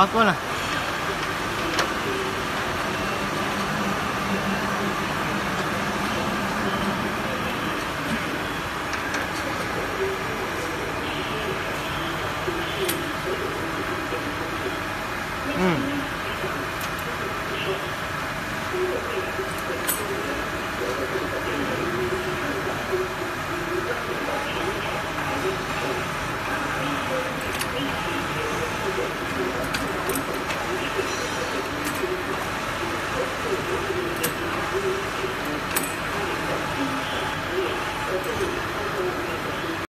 đó có nè Ừ.